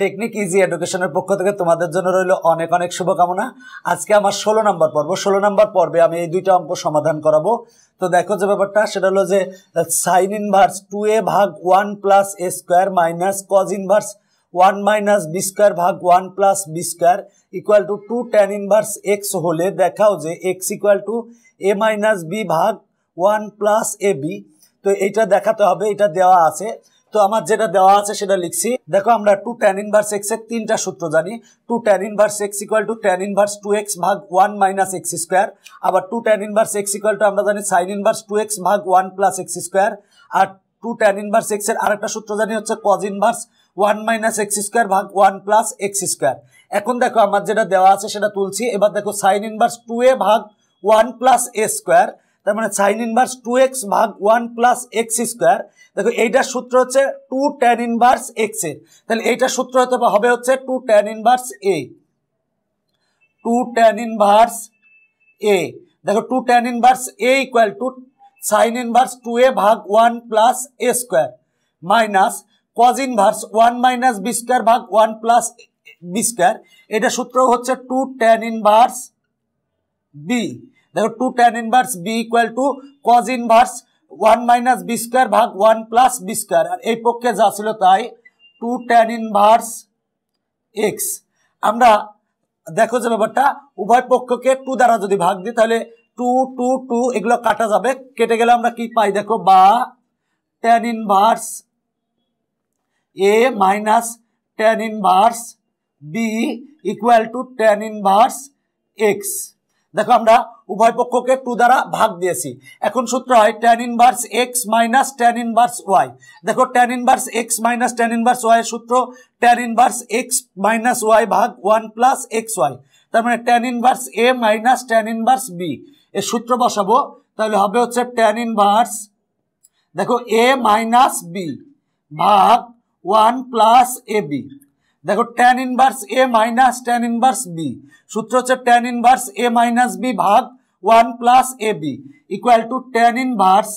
Technique easy এডুকেশনের পক্ষ থেকে তোমাদের জন্য রইল অনেক অনেক শুভকামনা। আজকে আমার ষোলো নম্বর পর্ব। ষোলো নম্বর পর্বে আমি এই দুইটা অঙ্ক সমাধান করাবো। তো দেখো যে ব্যাপারটা, সেটা হলো যে সাইন ইনভার্স টু এ ভাগ one plus A square minus cos inverse one minus B square ভাগ one plus B square equal to two tan inverse X হলে দেখাও যে X equal to A minus B ভাগ ওয়ান প্লাস এ বি তো এইটা দেখাতে হবে, এটা দেওয়া আছে। তো আমার যেটা দেওয়া আছে সেটা লিখছি। দেখো আমরা টু ট্যান ইনভার্স এক্সের তিনটা সূত্র জানি। Two tan inverse X equal to tan inverse two X ভাগ ওয়ান মাইনাস এক্স স্কোয়ার আবার two tan inverse X equal to আমরা জানি সাইন ইনভার্স টু এক্স ভাগ ওয়ান প্লাস এক্স স্কোয়ার আর টু ট্যান ইনভার্স এক্সের আরেকটা সূত্র জানি হচ্ছে cos inverse one minus X square ভাগ ওয়ান প্লাস এক্স স্কোয়ার এখন দেখো আমার যেটা দেওয়া আছে সেটা তুলছি। এবার দেখো সাইন ইনভার্স টু এ ভাগ ওয়ান প্লাস এ স্কোয়ার তার মানে সাইন ইনভার্স টু এক্স ভাগ ওয়ান প্লাস এক্স স্কোয়ার দেখো এইটার সূত্র হচ্ছে টু ট্যান ইনভার্স এক্সের। তাহলে এইটার সূত্র হতে হবে হচ্ছে two tan inverse A two tan inverse A দেখো two tan inverse A equal to sine inverse two A ভাগ one plus A square minus cos inverse one minus B square ভাগ ওয়ান প্লাস বি স্কোয়ার এটা সূত্র হচ্ছে two tan inverse B দেখো two tan inverse B equal to cos inverse one minus B square ভাগ one plus B square আর এই পক্ষে যা ছিল তাই টু ট্যান ইনভার্স এক্স আমরা দেখো যে ব্যাপারটা, উভয় পক্ষকে টু দ্বারা যদি ভাগ দিই, তাহলে টু টু টু এগুলো কাটা যাবে। কেটে গেলে আমরা কি পাই দেখো বা tan inverse A minus tan inverse B equal to tan inverse X দেখো আমরা উভয় পক্ষকে টু দ্বারা ভাগ দিয়েছি। এখন সূত্র হয় tan inverse X minus tan inverse Y দেখো tan inverse X minus tan inverse Y সূত্র tan inverse X minus Y ভাগ ওয়ান প্লাস এক্স ওয়াই তার মানে tan inverse A minus tan inverse B এর সূত্র বসাবো, তাহলে হবে হচ্ছে ট্যান ইনভার্স দেখো এ মাইনাস বি ভাগ ওয়ান প্লাস এ বি দেখো tan inverse A minus tan inverse B সূত্র হচ্ছে tan inverse A minus B ভাগ one plus A B equal to tan inverse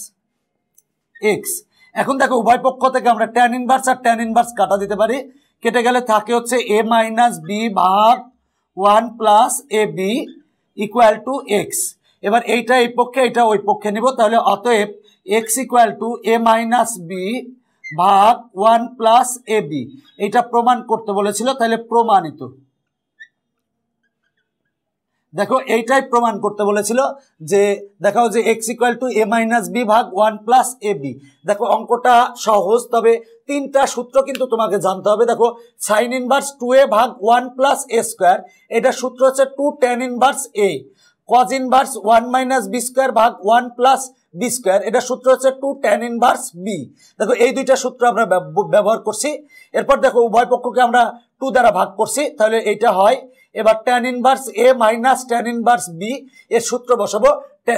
X এখন দেখো, উভয় পক্ষ থেকে আমরা ট্যান ইনভার্স আর ট্যান ইনভার্স কাটা দিতে পারি। কেটে গেলে থাকে হচ্ছে এ মাইনাস বি ভাগ one plus A B equal to X এবার এইটা এই পক্ষে এটা ওই পক্ষে নিব, তাহলে অতএব X equal to A minus B ভাগ ওয়ান প্লাস এ বি। এটা প্রমাণ করতে বলেছিল, তাহলে প্রমাণিত। দেখো, এইটাই প্রমাণ করতে বলেছিল যে দেখাও যে X equal to A minus B ভাগ ওয়ান প্লাস এ বি। দেখো, অঙ্কটা সহজ, তবে তিনটা সূত্র কিন্তু তোমাকে জানতে হবে। দেখো সাইন ইনভার্স টু এ ভাগ ওয়ান প্লাস এ স্কোয়ার, এটা সূত্র হচ্ছে two tan inverse A cos inverse one minus B square ভাগ ওয়ান প্লাস বি স্কোয়ার এটা সূত্র হচ্ছে টু টেন ইনভার্স বি দেখো, এই দুইটা সূত্র আমরা ব্যবহার করছি। এরপর দেখো, উভয় পক্ষকে আমরা টু দ্বারা ভাগ করছি। তাহলে এইটা হয়, এবার tan inverse A minus tan inverse B এর সূত্র বসাবো।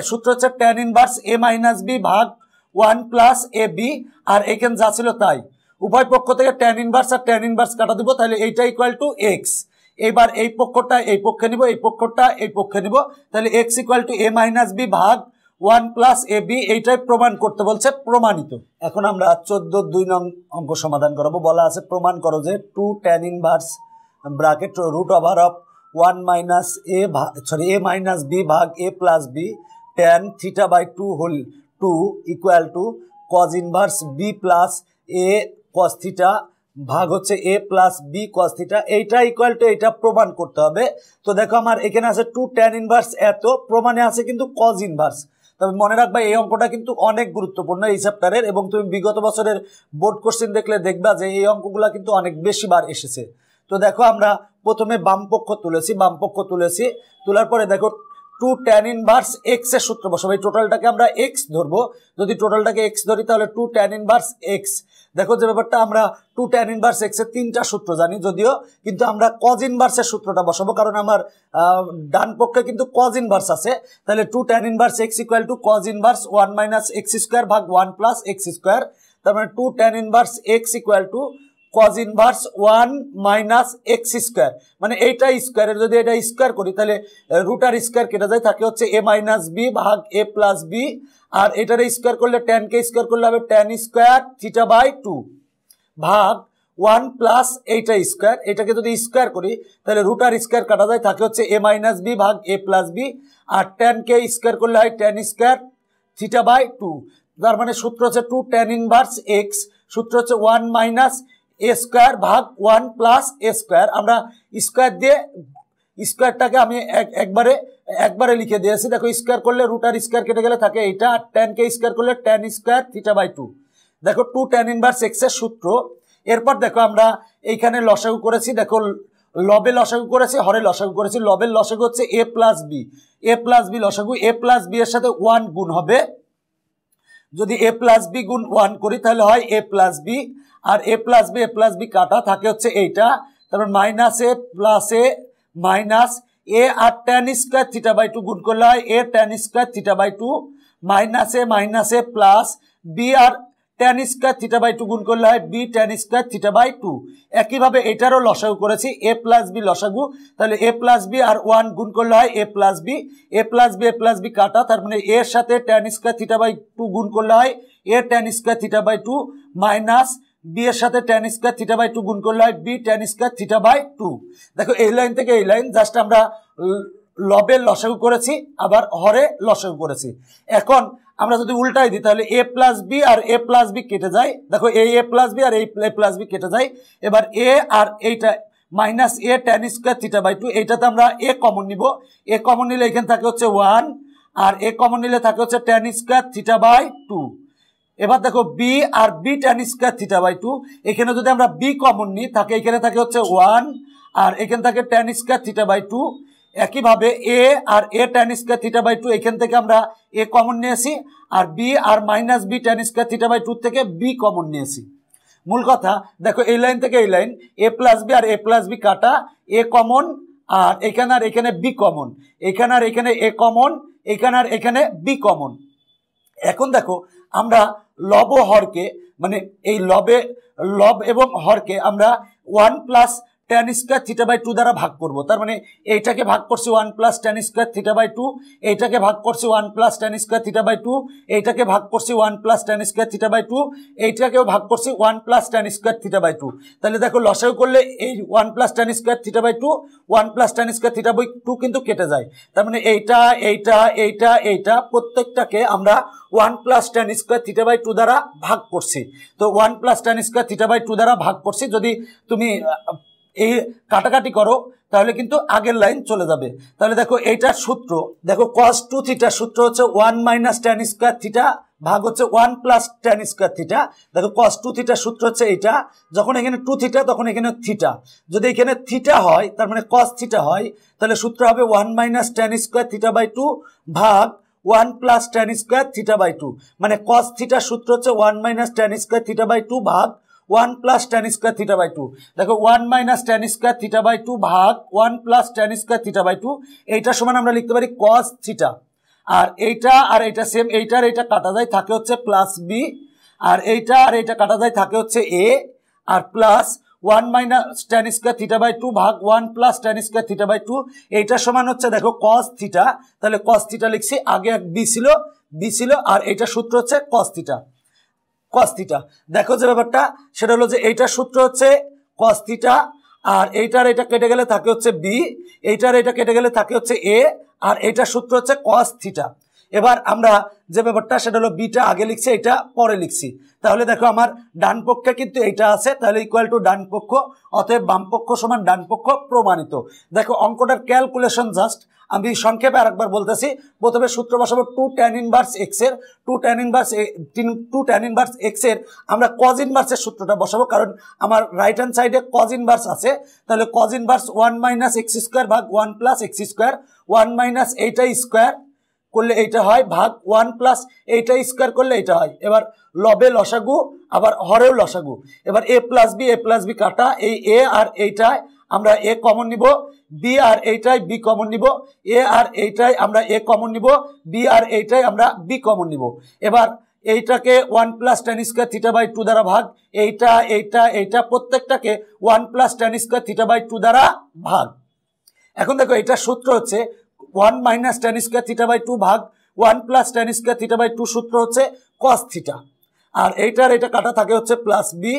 সূত্র হচ্ছে tan inverse A minus B ভাগ ওয়ান প্লাস এ বি আর এখান যা ছিল তাই। উভয় পক্ষ থেকে ট্যান ইনভার্স আর ট্যান ইনভার্স কাটা দিব, তাহলে এইটা ইকুয়াল টু এক্স এবার এই পক্ষটা এই পক্ষে নিব, এই পক্ষটা এই পক্ষে নিব। তাহলে X equal to A minus B ভাগ ওয়ান প্লাস এ বি এইটাই প্রমাণ করতে বলছে প্রমাণিত। এখন আমরা চোদ্দ দুই নং অঙ্ক সমাধান করাবো। বলা আছে, প্রমাণ করো যে two tan inverse bracket root over of one minus A sorry A minus B ভাগ A plus B tan theta by two whole two equal to cos inverse B plus A cos theta ভাগ হচ্ছে A plus B cos theta এইটা equal to এইটা প্রমাণ করতে হবে। তো দেখো, আমার এখানে আছে টু ট্যান ইনভার্স এত, প্রমাণে আছে কিন্তু কজ ইনভার্স তবে মনে রাখবা, এই অঙ্কটা কিন্তু অনেক গুরুত্বপূর্ণ এই চ্যাপ্টারের এবং তুমি বিগত বছরের বোর্ড কোশ্চেন দেখলে দেখবা যে এই অঙ্কগুলো কিন্তু অনেক বেশি বার এসেছে। তো দেখো আমরা প্রথমে বামপক্ষ তুলেছি বামপক্ষ তুলেছি, তোলার পরে দেখো টু ট্যান ইনভার্স এক্সের সূত্র বসাবো। এই টোটালটাকে আমরা এক্স ধরবো। যদি টোটালটাকে এক্স ধরি, তাহলে টু ট্যান ইনভার্স এক্স দেখো যে ব্যাপারটা, আমরা টু ট্যান ইনভার্স এক্সের তিনটা সূত্র জানি, যদিও কিন্তু আমরা কজ ইনভার্সের সূত্রটা বসাবো, কারণ আমার ডান পক্ষে কিন্তু কজ ইনভার্স আছে। তাহলে two tan inverse X equal to cos inverse one minus X square ভাগ ওয়ান প্লাস এক্স স্কোয়ার তার মানে two tan inverse X equal to cos inverse one minus X square. মানে এইটা স্কোয়ারের যদি এটা স্কোয়ার করি, তাহলে রুটার স্কোয়ার কেটে যায়, থাকে হচ্ছে এ মাইনাস বি ভাগ এ প্লাস বি। আর এটার স্কোয়ার করলে টেন কে স্কোয়ার করলে হবে tan square theta by two ভাগ ওয়ান প্লাস এইটা স্কোয়ার। এটাকে যদি স্কোয়ার করি, তাহলে রুটার স্কোয়ার কাটা যায়, থাকে হচ্ছে এ মাইনাস বি ভাগ এ প্লাস বি। আর টেনকে স্কোয়ার করলে হয় tan square theta by two. তার মানে সূত্র হচ্ছে টু টেন ইনভার্স এক্স, সূত্র হচ্ছে ওয়ান মাইনাস এ স্কোয়ার ভাগ ওয়ান প্লাস এ স্কোয়ার আমরা স্কোয়ার দিয়ে স্কোয়ারটাকে আমি একবারে একবারে লিখে দিয়েছি। দেখো স্কোয়ার করলে রুটার স্কোয়ার কেটে গেলে থাকে এইটা, আর টেনকে স্কোয়ার করলে tan square theta by two দেখো টু টেন ইনভার্স এক্সের সূত্র। এরপর দেখো, আমরা এইখানে লসাগু করেছি। দেখো, লবে লসাগু করেছি, হরে লসাগু করেছি। লবের লসাগু হচ্ছে A plus B A plus B লসাগু এ প্লাস বি এর সাথে ওয়ান গুণ হবে। যদি এ প্লাস বি গুণ ওয়ান করি, তাহলে হয় এ plus B R A plus B A plus B কাটা থাকে হচ্ছে এইটা, তারপর minus A plus A minus A R tan square theta by two গুণ করলে হয় A tan square theta by two minus A minus A plus B R tan square theta by two গুণ করলে হয় B tan square theta by two একইভাবে এটারও লসাগু করেছি এ প্লাস বি লসাগু। তাহলে এ প্লাস বি আর ওয়ান গুণ করলে হয় A plus B A plus B A plus B কাটা, তার মানে এর সাথে tan square theta by two গুণ করলে হয় A tan square theta by two minus B এর সাথে tan square theta by two গুণ করলে হয় B tan square theta by two দেখো এই লাইন থেকে এই লাইন জাস্ট আমরা লবের লসাগু করেছি, আবার হরে লসাগু করেছি। এখন আমরা যদি উল্টাই দিই, তাহলে এ প্লাস বি আর এ প্লাস বি কেটে যায়। দেখো এই এ প্লাস বি আর এই প্লাস বি কেটে যায়। এবার এ আর এইটা minus A tan square theta by two এইটাতে আমরা এ কমন নিব। এ কমন নিলে এখানে থাকে হচ্ছে ওয়ান আর এ কমন নিলে থাকে হচ্ছে tan square theta by two এবার দেখো B R B tan square theta by two এখানে যদি আমরা বি কমন নিই থাকে এখানে থাকে হচ্ছে ওয়ান আর এখানে থাকে tan square theta by two একইভাবে এ আর A tan square theta by two এখান থেকে আমরা এ কমন নিয়েছি আর B R minus B tan square theta by two থেকে বি কমন নিয়েছি। মূল কথা, দেখো এই লাইন থেকে এই লাইন এ প্লাস বি আর এ প্লাস বি কাটা এ কমন আর এখানে আর এখানে বি কমন এখানে আর এখানে এ কমন এখানে আর এখানে বি কমন এখন দেখো, আমরা লব হরকে মানে এই লবে, লব এবং হরকে আমরা one plus tan square theta by two দ্বারা ভাগ করব। তার মানে এইটাকে ভাগ করছি one plus tan square theta by two এইটাকে ভাগ করছি one plus tan square theta by two এইটাকে ভাগ করছি one plus tan square theta by two এইটাকেও ভাগ করছি one plus tan square theta by two তাহলে দেখো লসাগু করলে এই one plus tan square theta by two one plus tan square theta by two কিন্তু কেটে যায়। তার মানে এইটা এইটা এইটা এইটা প্রত্যেকটাকে আমরা one plus tan square theta by two দ্বারা ভাগ করছি। তো one plus tan square theta by two দ্বারা ভাগ করছি। যদি তুমি এই কাটাকাটি করো, তাহলে কিন্তু আগের লাইন চলে যাবে। তাহলে দেখো এইটার সূত্র, দেখো কস টু থিটার সূত্র হচ্ছে one minus tan square theta ভাগ হচ্ছে one plus tan square theta দেখো কস টু থিটার সূত্র হচ্ছে এইটা, যখন এখানে টু থিটা তখন এখানে থিটা যদি এখানে থিটা হয়, তার মানে কস থিটা হয়, তাহলে সূত্র হবে one minus tan square theta by two ভাগ one plus tan square theta by two মানে কস থিটার সূত্র হচ্ছে one minus tan square theta by two ভাগ one plus tan square theta by two দেখো one minus tan square theta by two ভাগ one plus tan square theta by two এইটা সমান আমরা লিখতে পারি কস থিটা আর এইটা আর এইটা সেম এইটার এইটা কাটা যায়, থাকে হচ্ছে প্লাস বি আর এইটা আর এইটা কাটা যায়, থাকে হচ্ছে এ আর plus one minus tan square theta by two ভাগ one plus tan square theta by two এইটার সমান হচ্ছে দেখো কস থিটা তাহলে কস থিটা লিখছি, আগে এক বি ছিল বি ছিল, আর এইটা সূত্র হচ্ছে কস থিটা কস্তিটা দেখো যে ব্যাপারটা, সেটা হলো যে এইটার সূত্র হচ্ছে কস্তিটা আর এইটার এটা কেটে গেলে থাকে হচ্ছে বি এইটার এটা কেটে গেলে থাকে হচ্ছে এ আর এইটার সূত্র হচ্ছে কস থিটা এবার আমরা যে ব্যাপারটা, সেটা হলো বিটা আগে লিখছি এটা পরে লিখছি। তাহলে দেখো আমার ডান পক্ষে কিন্তু এইটা আছে, তাহলে ইকুয়াল টু ডান পক্ষ, অতএব বাম পক্ষ সমান ডান পক্ষ প্রমাণিত। দেখো অঙ্কটার ক্যালকুলেশন জাস্ট আমি সংক্ষেপে আরেকবার বলতেছি। প্রথমে সূত্র বসাবো টু ট্যান ইনভার্স এক্সের two tan inverse two tan inverse এক্সের আমরা কজ ইনভার্সের সূত্রটা বসাবো, কারণ আমার রাইট হ্যান্ড সাইডে কজ ইনভার্স আছে। তাহলে cos inverse one minus x square ভাগ one plus x square one minus এইটা স্কোয়ার করলে এইটা হয়, ভাগ ওয়ান প্লাস এইটা স্কোয়ার করলে এটা হয়। এবার লবে লসাগু, আবার হরেও লসাগু। এবার a plus b a plus b কাটা, এই এ আর এইটায় আমরা এ কমন নিব বি আর এইটাই বি কমন নিব এ আর এইটাই আমরা এ কমন নিব বি আর এইটাই আমরা বি কমন নিব। এবার এইটাকে one plus tan square theta by two দ্বারা ভাগ, এইটা এইটা এইটা প্রত্যেকটাকে one plus tan square theta by two দ্বারা ভাগ। এখন দেখো এটা সূত্র হচ্ছে one minus tan square theta by two ভাগ one plus tan square theta by two সূত্র হচ্ছে কস থিটা আর এইটার এটা কাটা থাকে হচ্ছে প্লাস বি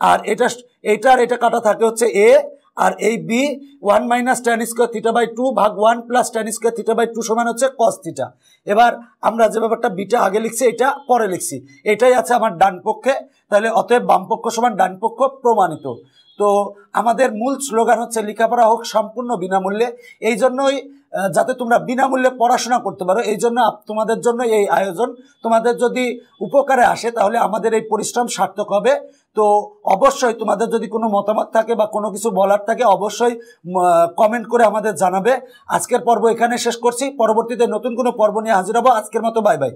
আর এটা এইটার এটা কাটা থাকে হচ্ছে এ আর এই b one minus tan square theta by two ভাগ one plus tan square theta by two সমান হচ্ছে কস থিটা এবার আমরা যে ব্যাপারটা বিটা আগে লিখছি, এটা পরে লিখছি। এটাই আছে আমার ডান পক্ষে। তাহলে অতএব বামপক্ষ সমান ডান পক্ষ প্রমাণিত। তো আমাদের মূল স্লোগান হচ্ছে লেখাপড়া হোক সম্পূর্ণ বিনামূল্যে। এই জন্যই যাতে তোমরা বিনামূল্যে পড়াশোনা করতে পারো। এই জন্য তোমাদের জন্য এই আয়োজন। তোমাদের যদি উপকারে আসে, তাহলে আমাদের এই পরিশ্রম সার্থক হবে। তো অবশ্যই তোমাদের যদি কোনো মতামত থাকে বা কোনো কিছু বলার থাকে, অবশ্যই কমেন্ট করে আমাদের জানাবে। আজকের পর্ব এখানে শেষ করছি। পরবর্তীতে নতুন কোনো পর্ব নিয়ে হাজির হব। আজকের মতো বাই বাই।